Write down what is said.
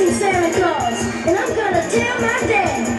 see Santa Claus, and I'm gonna tell my dad.